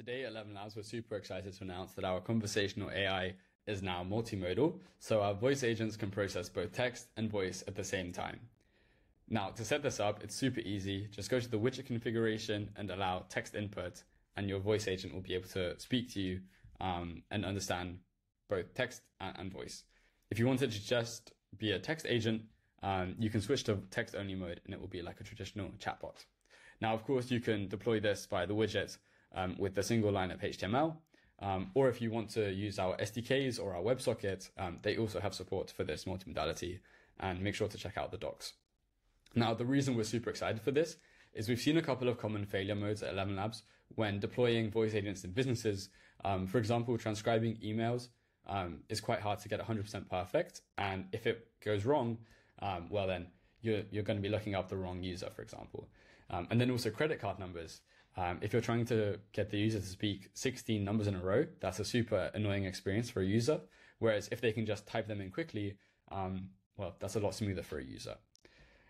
Today at ElevenLabs, we're super excited to announce that our conversational AI is now multimodal, so our voice agents can process both text and voice at the same time. Now, to set this up, it's super easy. Just go to the widget configuration and allow text input, and your voice agent will be able to speak to you um, and understand both text and, voice. If you wanted to just be a text agent, um, you can switch to text only mode and it will be like a traditional chatbot. Now, of course, you can deploy this via the widget um, with a single line of HTML. Um, or if you want to use our SDKs or our WebSocket, um, they also have support for this multimodality and make sure to check out the docs. Now, the reason we're super excited for this is we've seen a couple of common failure modes at ElevenLabs when deploying voice agents in businesses. Um, for example, transcribing emails um, is quite hard to get 100% perfect. And if it goes wrong, um, well, then you're, you're going to be looking up the wrong user, for example. Um, and then also credit card numbers. Um, if you're trying to get the user to speak 16 numbers in a row, that's a super annoying experience for a user. Whereas if they can just type them in quickly, um, well, that's a lot smoother for a user.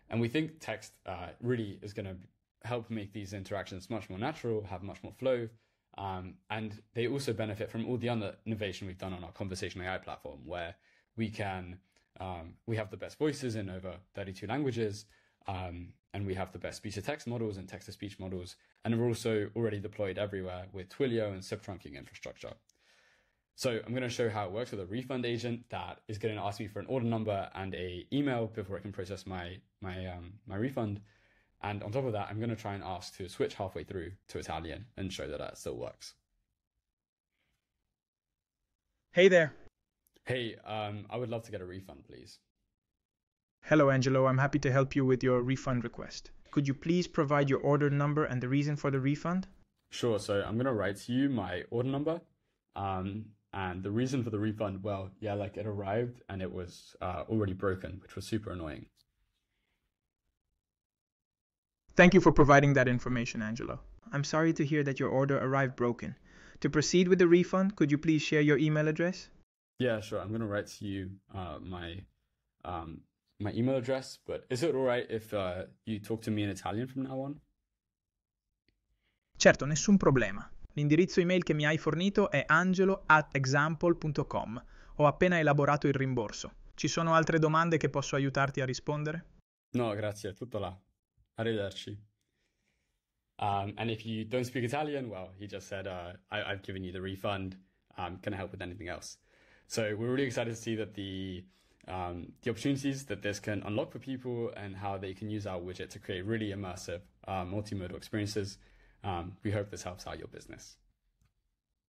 And we think text uh, really is going to help make these interactions much more natural, have much more flow. Um, and they also benefit from all the other innovation we've done on our conversational AI platform, where we can um, we have the best voices in over 32 languages, um, and we have the best speech to text models and text to speech models, and we're also already deployed everywhere with Twilio and SIP trunking infrastructure. So I'm going to show how it works with a refund agent that is going to ask me for an order number and a email before I can process my my um, my refund. And on top of that, I'm going to try and ask to switch halfway through to Italian and show that that still works. Hey there. Hey, um, I would love to get a refund, please. Hello, Angelo. I'm happy to help you with your refund request. Could you please provide your order number and the reason for the refund? Sure. So I'm going to write to you my order number. Um, and the reason for the refund, well, yeah, like it arrived and it was uh, already broken, which was super annoying. Thank you for providing that information, Angelo. I'm sorry to hear that your order arrived broken. To proceed with the refund, could you please share your email address? Yeah, sure. I'm going to write to you uh, my um, my email address, but is it alright if uh, you talk to me in Italian from now on? Certo, nessun problema. L'indirizzo email che mi hai fornito è angelo at example.com. Ho appena elaborato il rimborso. Ci sono altre domande che posso aiutarti a rispondere? No, grazie, tutto là. Arrivederci. Um, and if you don't speak Italian, well, he just said, uh, I, have given you the refund. Um, can I help with anything else? So we're really excited to see that the um, the opportunities that this can unlock for people and how they can use our widget to create really immersive uh, multimodal experiences. Um, we hope this helps out your business.